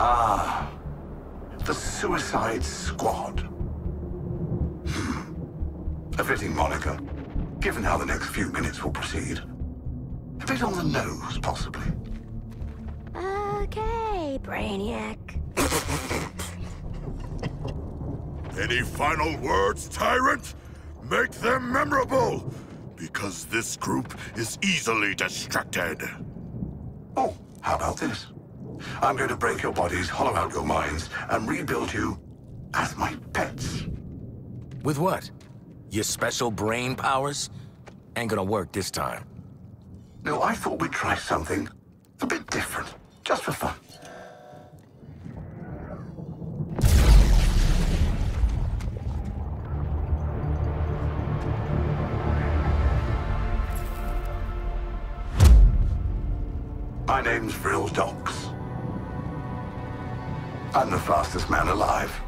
Ah, the Suicide Squad. Hmm. A fitting moniker, given how the next few minutes will proceed. A bit on the nose, possibly. Okay, Brainiac. Any final words, Tyrant? Make them memorable! Because this group is easily distracted. Oh, how about this? I'm going to break your bodies, hollow out your minds, and rebuild you as my pets. With what? Your special brain powers? Ain't gonna work this time. No, I thought we'd try something a bit different, just for fun. My name's Vril Dox. I'm the fastest man alive.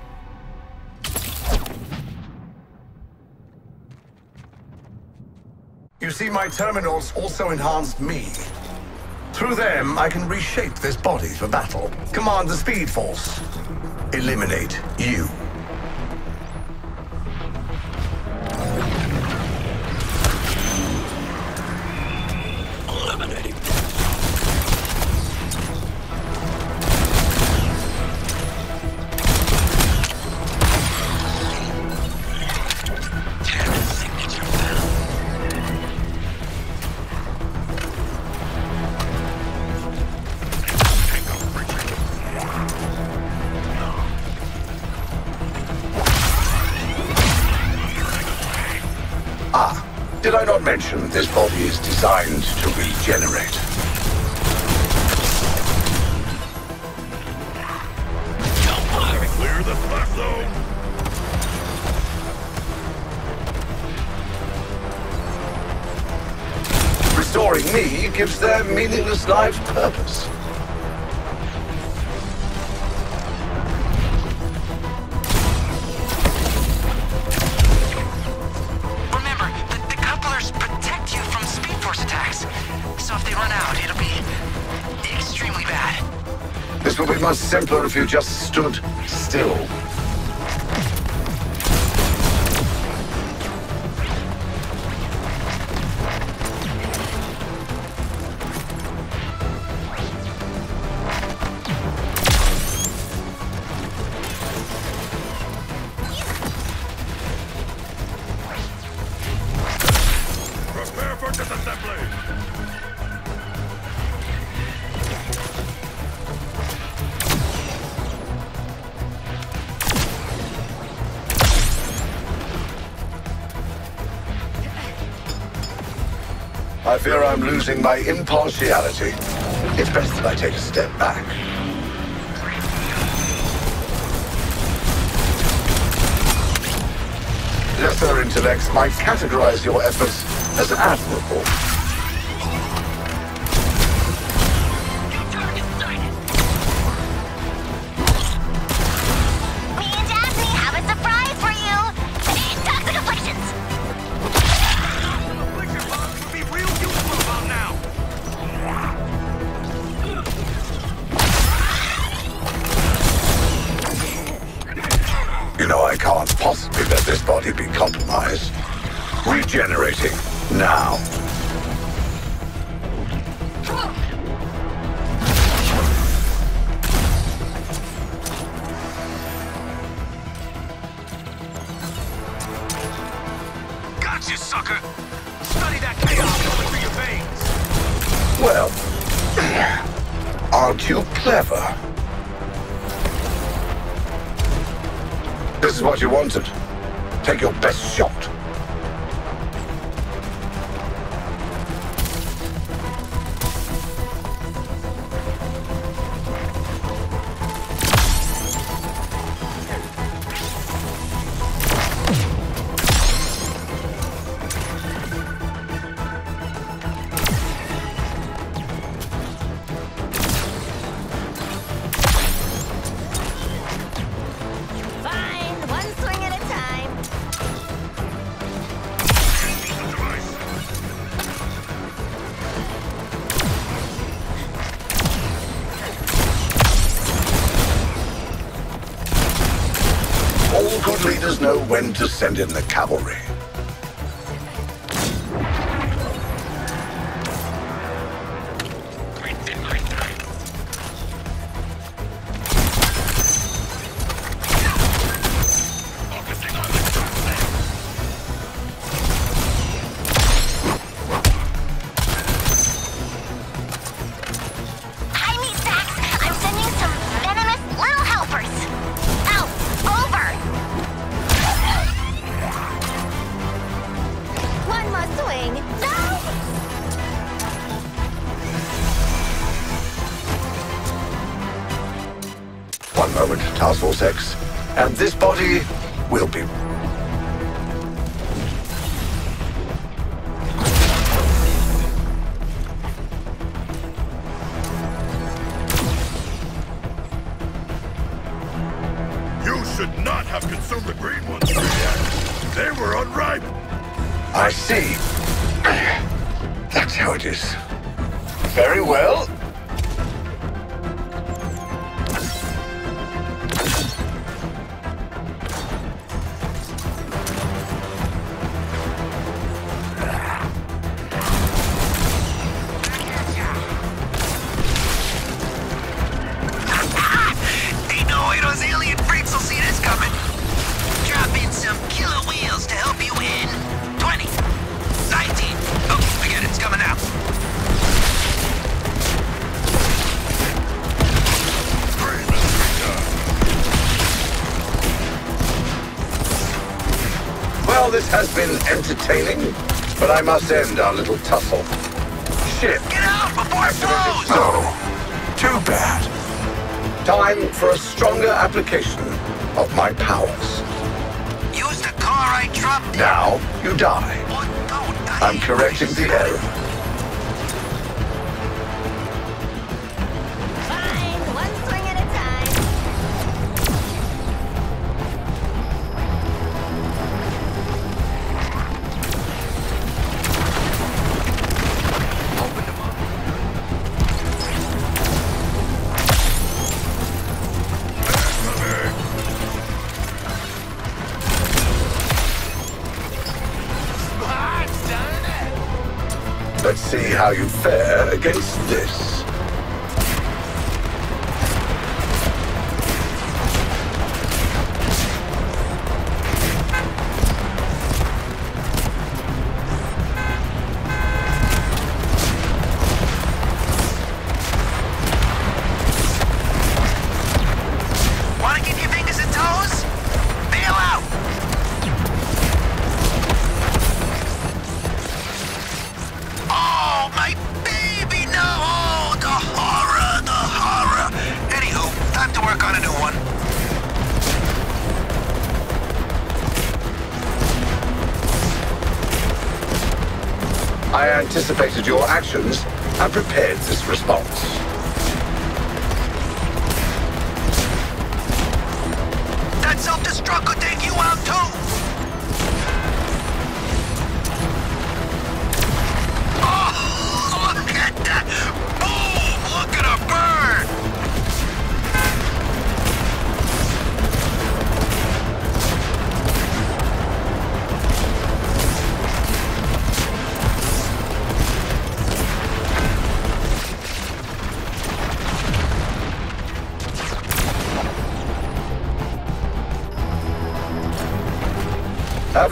You see, my terminals also enhanced me. Through them, I can reshape this body for battle, command the Speed Force, eliminate you. Did I not mention this body is designed to regenerate? Clear the zone! Restoring me gives their meaningless lives purpose. Much simpler if you just stood still. Fear I'm losing my impartiality. It's best that I take a step back. Lesser intellects might categorize your efforts as admirable. I can't possibly let this body be compromised. Regenerating now. This is what you wanted. Take your best shot. To send in the cavalry. Task Force X. And this body will be... You should not have consumed the green ones. They were unripe. I see. That's how it is. Very well. Well, this has been entertaining, but I must end our little tussle. Ship. Get out before it blows! No. Too bad. Time for a stronger application of my powers. Use the car I dropped. Now, you die. Oh, die. I'm correcting the error. Work on a new one. I anticipated your actions and prepared this response.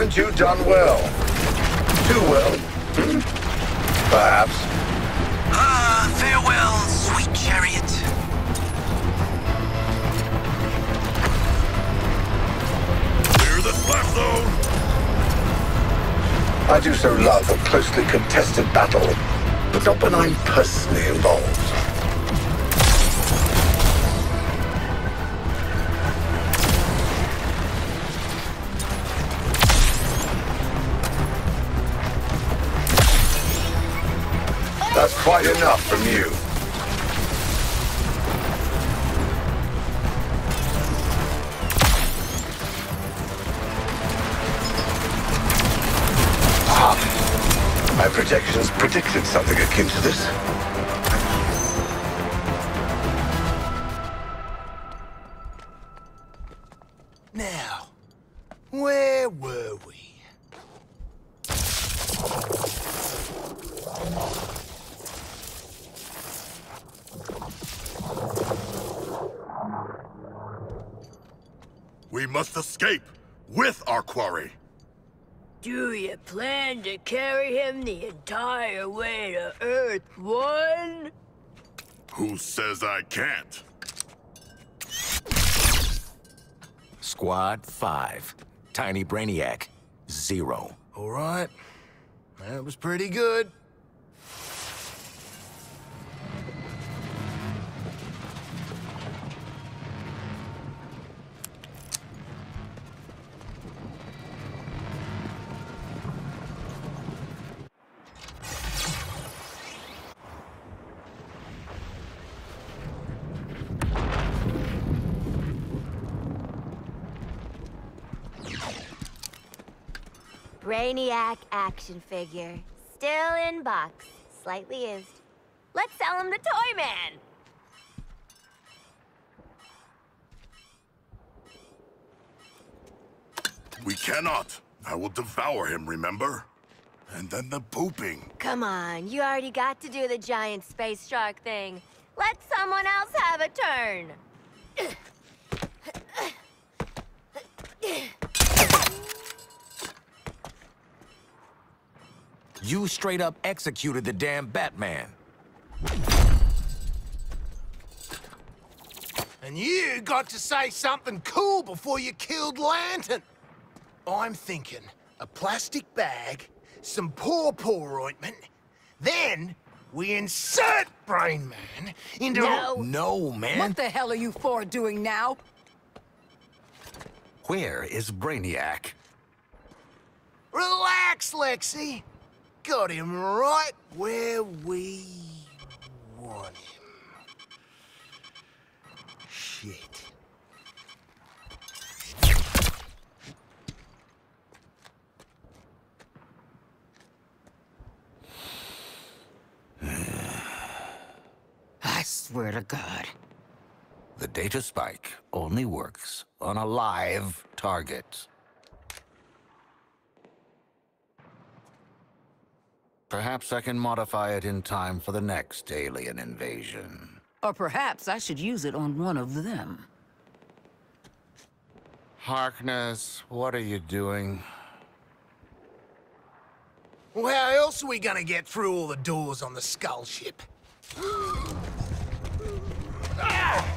Haven't you done well? Too well? Hmm? Perhaps. Ah, farewell, sweet chariot. Clear the splash zone. I do so love a closely contested battle, but not when I'm personally involved. That's quite enough from you. Ah, My projections predicted something akin to this. We must escape with our quarry. Do you plan to carry him the entire way to Earth One? Who says I can't? Squad 5. Tiny Brainiac, 0. All right. That was pretty good. Brainiac action figure. Still in box. Slightly used. Let's sell him to Toy Man! We cannot. I will devour him, remember? And then the pooping. Come on, you already got to do the giant space shark thing. Let someone else have a turn. You straight up executed the damn Batman. And you got to say something cool before you killed Lantern. I'm thinking a plastic bag, some paw paw ointment, then we insert Brain Man into... No. No, man. What the hell are you four doing now? Where is Brainiac? Relax, Lexi. Got him right where we want him. Shit. I swear to God. The data spike only works on a live target. Perhaps I can modify it in time for the next alien invasion. Or perhaps I should use it on one of them. Harkness, what are you doing? Well, how else are we gonna get through all the doors on the skull ship? Waller ah!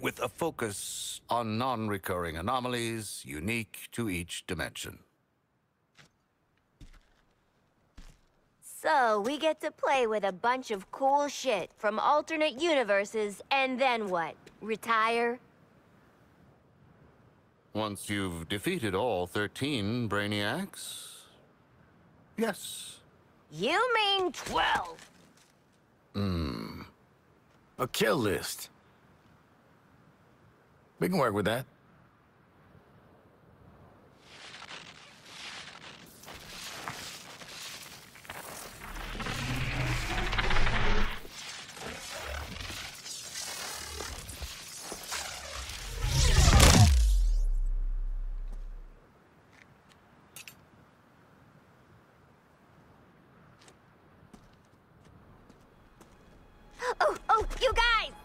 With a focus on non-recurring anomalies unique to each dimension. So, we get to play with a bunch of cool shit from alternate universes, and then what? Retire? Once you've defeated all 13 Brainiacs? Yes. You mean 12? Hmm. A kill list. We can work with that. Oh, oh, you guys!